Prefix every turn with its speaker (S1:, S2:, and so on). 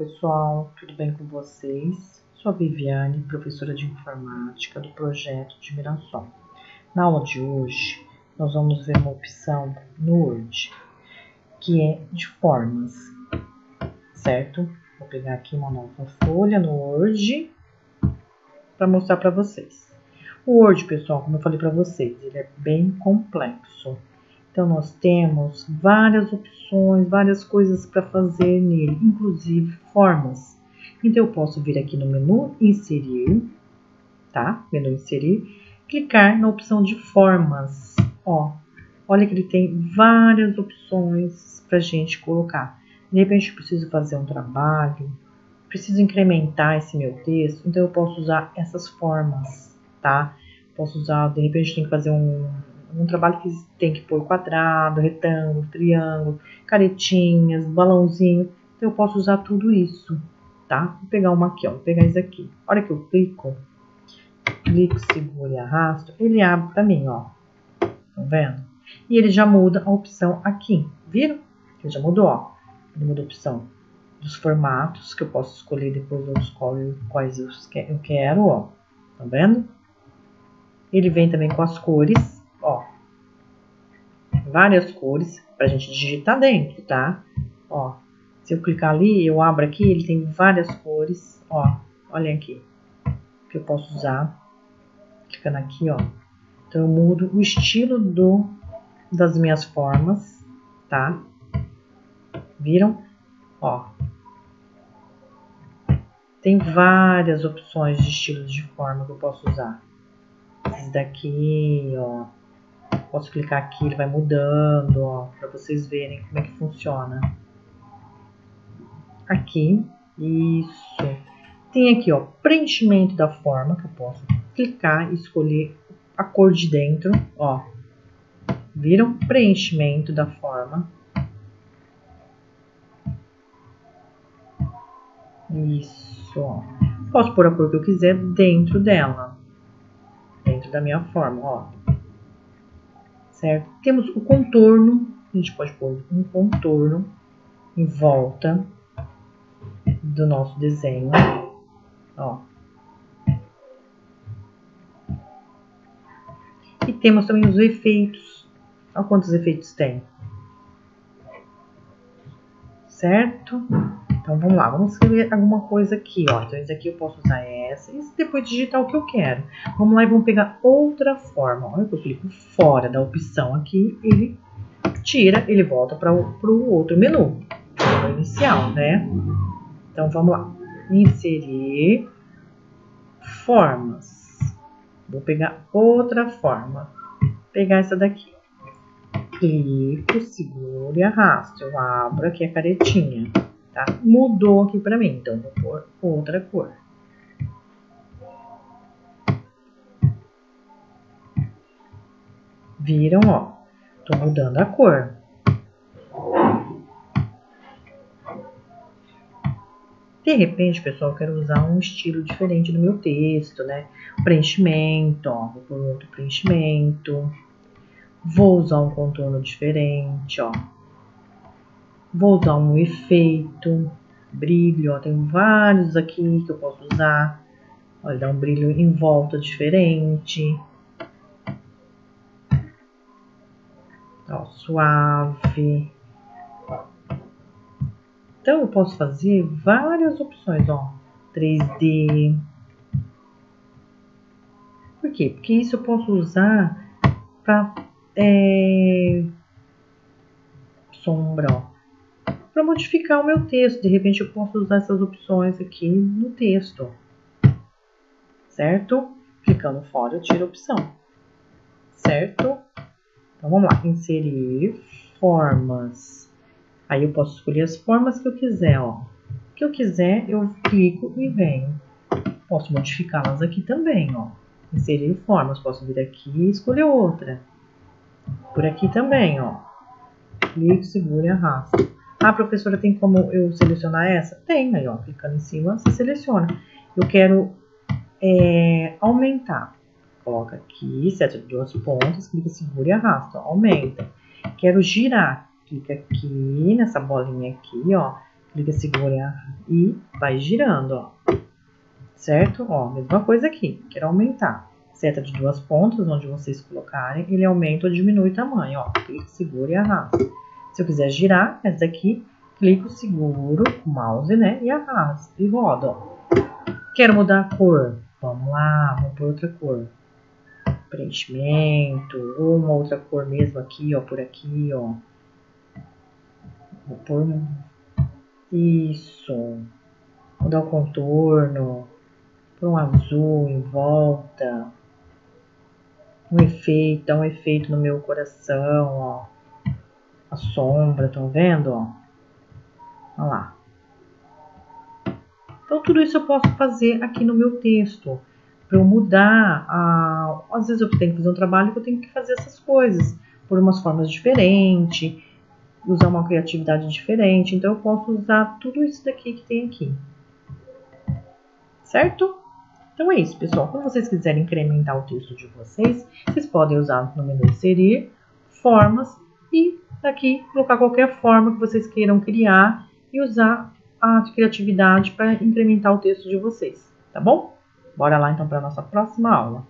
S1: pessoal, tudo bem com vocês? Sou a Viviane, professora de informática do projeto de Mirassol. Na aula de hoje, nós vamos ver uma opção no Word, que é de formas, certo? Vou pegar aqui uma nova folha no Word para mostrar para vocês. O Word, pessoal, como eu falei para vocês, ele é bem complexo. Então, nós temos várias opções, várias coisas para fazer nele, inclusive formas. Então, eu posso vir aqui no menu Inserir, tá? Menu Inserir, clicar na opção de Formas. Ó, olha que ele tem várias opções para gente colocar. De repente, eu preciso fazer um trabalho, preciso incrementar esse meu texto, então eu posso usar essas formas, tá? Posso usar, de repente, tem que fazer um um trabalho que tem que pôr quadrado, retângulo, triângulo, caretinhas, balãozinho. Então eu posso usar tudo isso, tá? Vou pegar uma aqui, ó. Vou pegar isso aqui. A hora que eu clico, clico, seguro e arrasto, ele abre para mim, ó. Estão vendo? E ele já muda a opção aqui. Viram? Ele já mudou, ó. Ele muda a opção dos formatos, que eu posso escolher depois escolho quais eu quero, ó. Tá vendo? Ele vem também com as cores várias cores para a gente digitar dentro, tá? Ó, se eu clicar ali, eu abro aqui, ele tem várias cores, ó, olhem aqui, que eu posso usar, clicando aqui, ó. Então, eu mudo o estilo do, das minhas formas, tá? Viram? Ó. Tem várias opções de estilos de forma que eu posso usar. Esse daqui, ó Posso clicar aqui, ele vai mudando, ó, para vocês verem como é que funciona. Aqui, isso. Tem aqui, ó, preenchimento da forma, que eu posso clicar e escolher a cor de dentro, ó. Viram? Preenchimento da forma. Isso, ó. Posso pôr a cor que eu quiser dentro dela. Dentro da minha forma, ó certo? Temos o contorno, a gente pode pôr um contorno em volta do nosso desenho, ó. E temos também os efeitos. Olha quantos efeitos tem. Certo? Então vamos lá, vamos escrever alguma coisa aqui, ó. Então esse aqui eu posso usar essa e depois digitar o que eu quero. Vamos lá e vamos pegar outra forma. Olha que eu clico fora da opção aqui, ele tira, ele volta para o outro menu, o inicial, né? Então vamos lá, inserir formas. Vou pegar outra forma, Vou pegar essa daqui. Clico, seguro e arrasto. Eu abro aqui a caretinha tá? Mudou aqui para mim, então vou pôr outra cor. Viram, ó? Tô mudando a cor. De repente, pessoal, eu quero usar um estilo diferente no meu texto, né? Preenchimento, ó, vou pôr outro preenchimento. Vou usar um contorno diferente, ó. Vou usar um efeito, brilho, ó, tem vários aqui que eu posso usar. Olha, dá um brilho em volta diferente. Ó, suave. Então, eu posso fazer várias opções, ó. 3D. Por quê? Porque isso eu posso usar para é, sombra, ó para modificar o meu texto. De repente, eu posso usar essas opções aqui no texto, certo? Clicando fora, eu tiro a opção, certo? Então, vamos lá, inserir formas. Aí eu posso escolher as formas que eu quiser, ó. O que eu quiser, eu clico e venho. Posso modificá-las aqui também, ó. Inserir formas, posso vir aqui e escolher outra. Por aqui também, ó. Clico, seguro e arrasto. Ah, professora, tem como eu selecionar essa? Tem, aí ó, clicando em cima, você seleciona. Eu quero é, aumentar. Coloca aqui, seta de duas pontas, clica, segura e arrasta, ó, aumenta. Quero girar, clica aqui nessa bolinha aqui, ó, Clica, segura e vai girando, ó. Certo? Ó, mesma coisa aqui. Quero aumentar. Seta de duas pontas, onde vocês colocarem, ele aumenta ou diminui o tamanho, ó. Clica, segura e arrasta. Se eu quiser girar, essa daqui, clico, seguro o mouse, né? E arrasto. E roda, ó. Quero mudar a cor. Vamos lá, vamos por outra cor. Preenchimento, ou uma outra cor mesmo aqui, ó, por aqui, ó. Vou pôr isso. Mudar o contorno. Por um azul em volta. Um efeito, dá um efeito no meu coração, ó. A sombra, estão vendo, ó? Olha lá. Então, tudo isso eu posso fazer aqui no meu texto. Para eu mudar, a... às vezes eu tenho que fazer um trabalho que eu tenho que fazer essas coisas por umas formas diferentes usar uma criatividade diferente. Então, eu posso usar tudo isso daqui que tem aqui. Certo? Então, é isso, pessoal. Quando vocês quiserem incrementar o texto de vocês, vocês podem usar no menu Inserir, Formas e aqui colocar qualquer forma que vocês queiram criar e usar a criatividade para incrementar o texto de vocês, tá bom? Bora lá então para a nossa próxima aula.